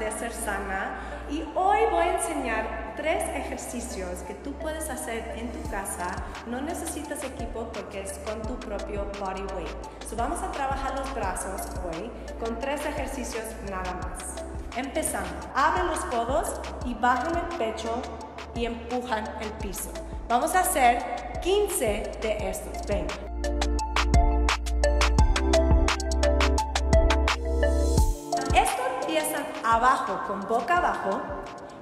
de ser sana y hoy voy a enseñar tres ejercicios que tú puedes hacer en tu casa. No necesitas equipo porque es con tu propio body weight. So vamos a trabajar los brazos hoy con tres ejercicios nada más. Empezando. Abre los codos y bajan el pecho y empujan el piso. Vamos a hacer 15 de estos. Venga. Abajo, con boca abajo,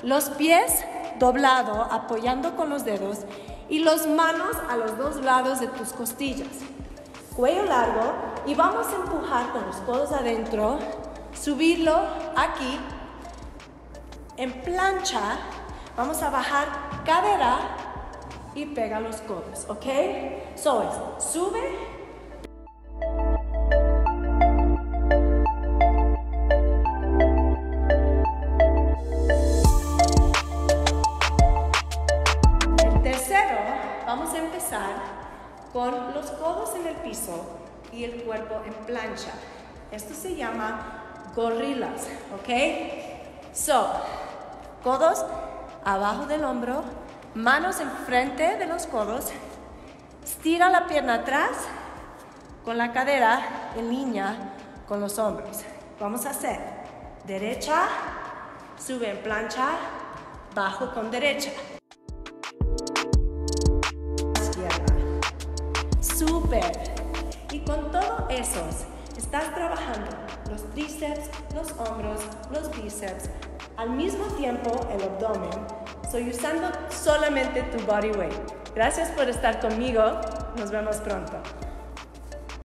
los pies doblado, apoyando con los dedos y las manos a los dos lados de tus costillas. Cuello largo y vamos a empujar con los codos adentro, subirlo aquí en plancha. Vamos a bajar cadera y pega los codos, ¿ok? So sube vamos a empezar con los codos en el piso y el cuerpo en plancha. Esto se llama gorrilas, ¿ok? So, codos abajo del hombro, manos enfrente de los codos, estira la pierna atrás con la cadera en línea con los hombros. Vamos a hacer derecha, sube en plancha, bajo con derecha. Y con todo eso, estás trabajando los tríceps, los hombros, los bíceps, al mismo tiempo el abdomen. Soy usando solamente tu body weight. Gracias por estar conmigo. Nos vemos pronto.